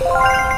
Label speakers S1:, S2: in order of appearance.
S1: you